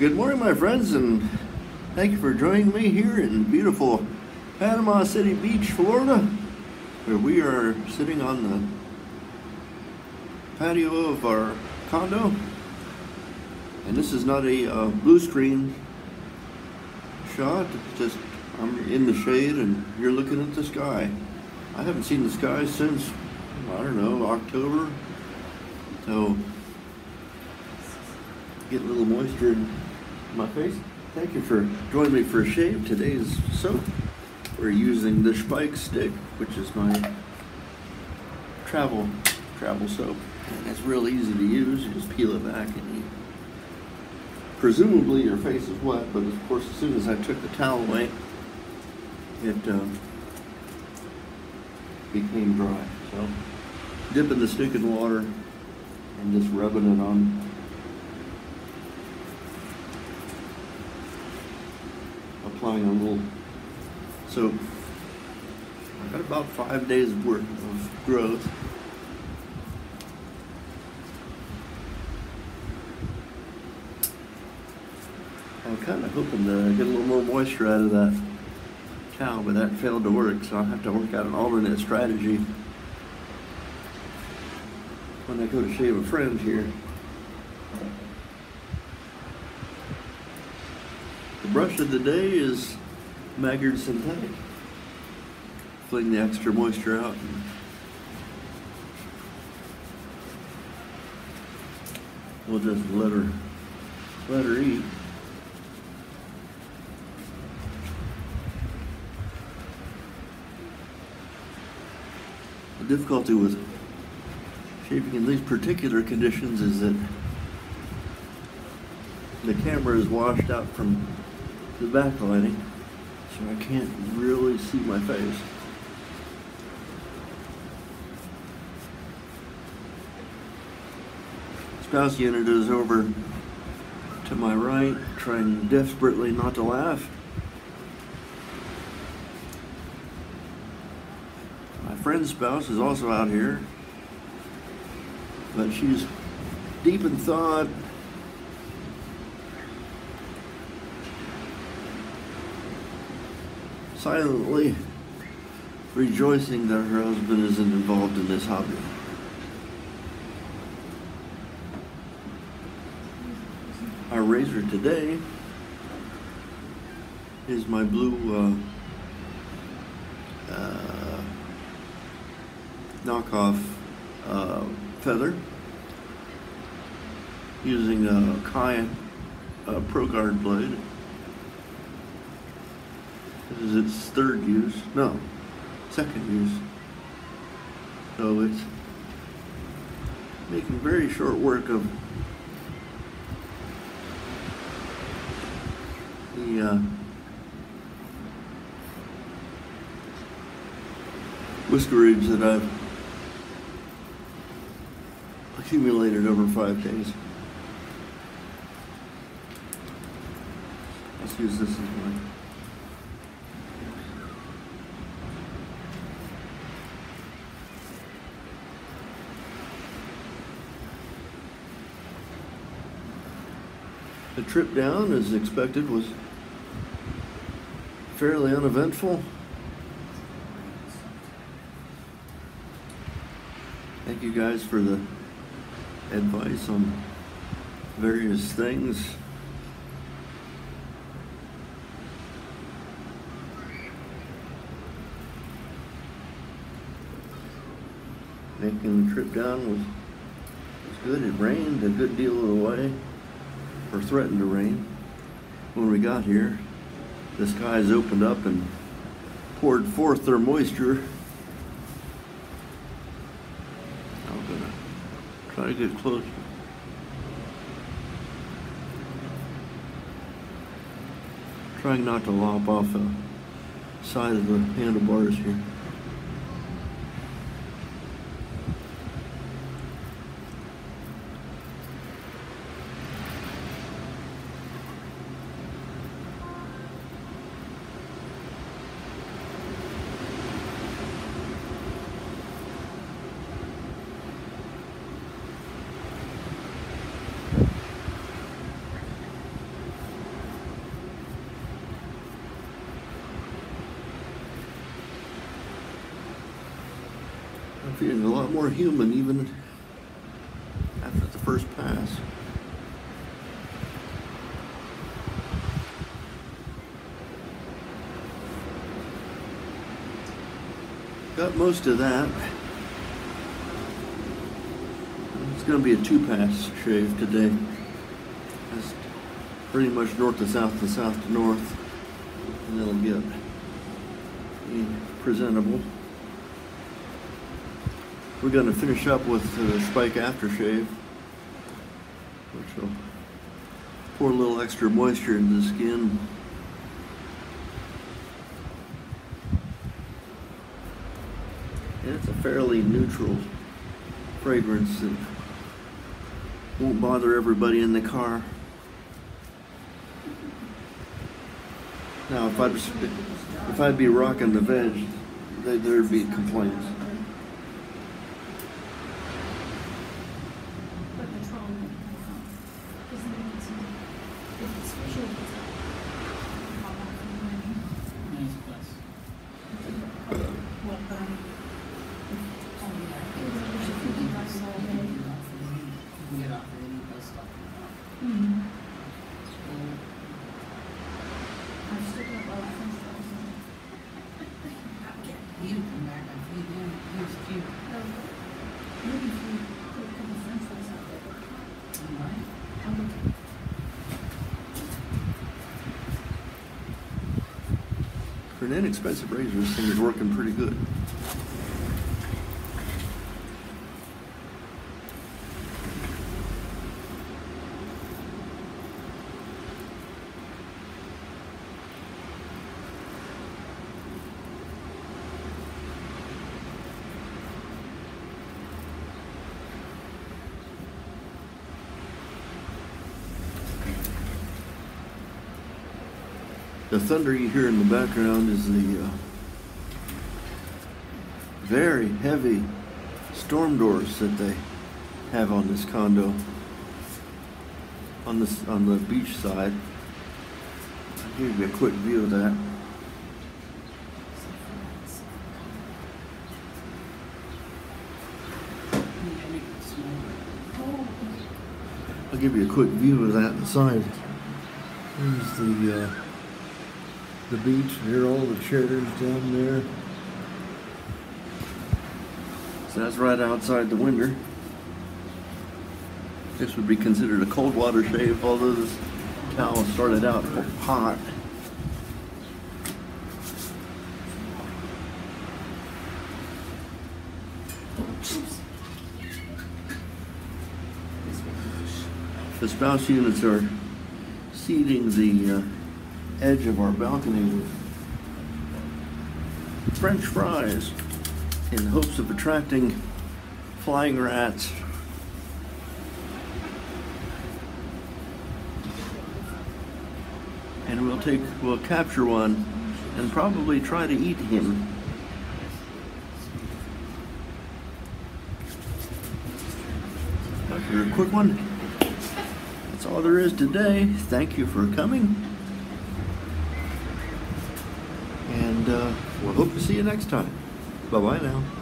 Good morning, my friends, and thank you for joining me here in beautiful Panama City Beach, Florida, where we are sitting on the patio of our condo. And this is not a uh, blue screen shot, it's just I'm in the shade and you're looking at the sky. I haven't seen the sky since, I don't know, October. So, get a little moisture my face. Thank you for joining me for a shave. Today's soap. We're using the Spike stick, which is my travel travel soap. And it's real easy to use. You just peel it back and you presumably your face is wet, but of course as soon as I took the towel away, it uh, became dry. So dipping the stick in water and just rubbing it on applying a little so I got about five days worth of growth. I'm kind of hoping to get a little more moisture out of that towel, but that failed to work, so I'll have to work out an alternate strategy when I go to shave a friend here. The brush of the day is Maggard Synthetic. Fling the extra moisture out. We'll just let her let her eat. The difficulty with shaving in these particular conditions is that the camera is washed out from the backlighting, so I can't really see my face. Spouse unit is over to my right, trying desperately not to laugh. My friend's spouse is also out here, but she's deep in thought, silently rejoicing that her husband isn't involved in this hobby. Our razor today is my blue uh, uh, knockoff uh, feather using a Kai uh, Pro Guard blade. This is its third use. No, second use. So it's making very short work of the uh, whiskerage that I've accumulated over five days. Let's use this as mine. The trip down, as expected, was fairly uneventful. Thank you guys for the advice on various things. Making the trip down was, was good. It rained a good deal of the way or threatened to rain. When we got here, the skies opened up and poured forth their moisture. I'm gonna try to get closer. Trying not to lop off the side of the handlebars here. I'm feeling a lot more human even after the first pass. Got most of that. It's going to be a two-pass shave today. That's pretty much north to south to south to north, and it'll get presentable. We're going to finish up with the Spike aftershave, which will pour a little extra moisture into the skin. And it's a fairly neutral fragrance that won't bother everybody in the car. Now, if I'd if I'd be rocking the veg, there- there'd be complaints. But the trauma, because then it's, if it's visual, it's not that many. Nice plus. What, um, Oh, yeah. It was actually fifty bucks all day. You can get off of any- you can get off of any bus stop. mm, So, I've still got a lot of friends that was in. You come back, I feed them, here's a few. Maybe if you put a couple friends that was out there, but Alright. I would, For an inexpensive razor, this thing is working pretty good. The thunder you hear in the background is the uh, very heavy storm doors that they have on this condo. On this on the beach side. I'll give you a quick view of that. I'll give you a quick view of that inside. There's the uh, the beach. There are all the chairs down there. So that's right outside the window. This would be considered a cold water shave, although this towel started out hot. The spouse units are seating the uh, edge of our balcony with French fries in hopes of attracting flying rats. And we'll take, we'll capture one and probably try to eat him. After a quick one. That's all there is today. Thank you for coming. And uh, we'll hope to see you next time. Bye bye now.